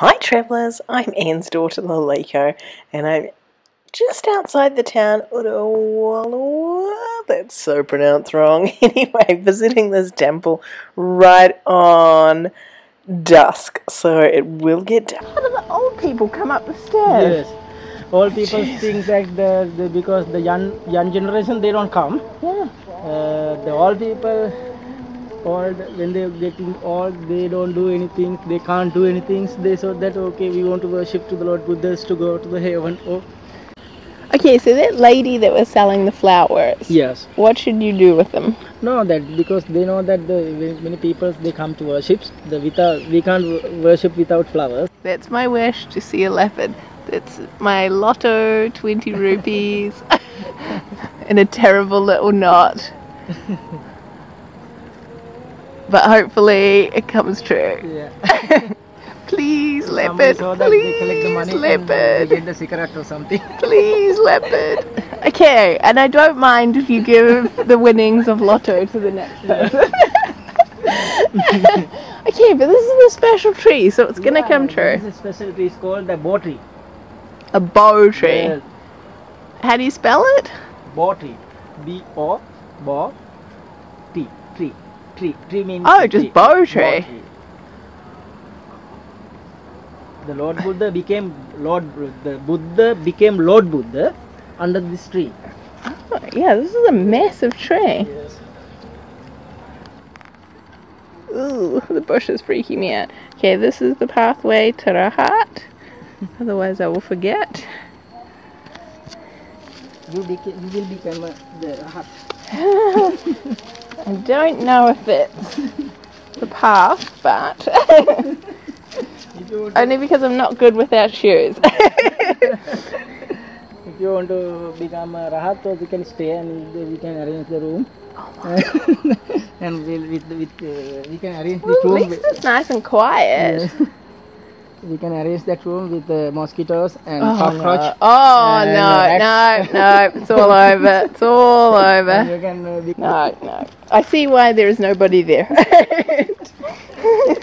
Hi, travellers. I'm Anne's daughter, Laleko, and I'm just outside the town Utawaloa. That's so pronounced wrong. Anyway, visiting this temple right on dusk, so it will get dark. How do the old people come up the stairs? Yes. All people think that the, the because the young young generation they don't come. Yeah. Uh, the old people old when they're getting old they don't do anything they can't do anything so they thought that okay we want to worship to the lord buddhas to go to the heaven oh Okay, so that lady that was selling the flowers. yes What should you do with them? no that because they know that the many people they come to worship the without we can't worship without flowers That's my wish to see a leopard. That's my lotto 20 rupees in a terrible little knot. but hopefully it comes true. yeah Please, Somebody leopard. saw that they collect the Please, money and they leopard. get the cigarette or something Please, leopard. Okay, and I don't mind if you give the winnings of lotto to the next person. okay, but this is a special tree, so it's gonna Yeah, come true. is a special tree it's called the bo tree A bo tree. Yes. How do you spell it? Bo tree. B O bo T tree. Tree. Tree means Oh, tree. just bo tree. The Lord Buddha became Lord the Buddha became Lord Buddha under this tree. Oh, yeah, this is a massive tree. Yes. Ooh, the bush is freaking me out. Okay, this is the pathway to the Rahat. Otherwise, I will forget. You, beca- you will become uh, the hut. I don't know if it's the path, but If you, want to, only because I'm not good without shoes. if you want to become a rahat, so we can stay and we can arrange the room. and we'll, with, with, uh, we can arrange Well, at room. least it's nice and quiet. Yes. We can arrange that room with the mosquitoes and Oh, cockroach. no. Oh, and, no, no, no, it's all over. It's all And over. you can uh, No, no. I see why there is nobody there.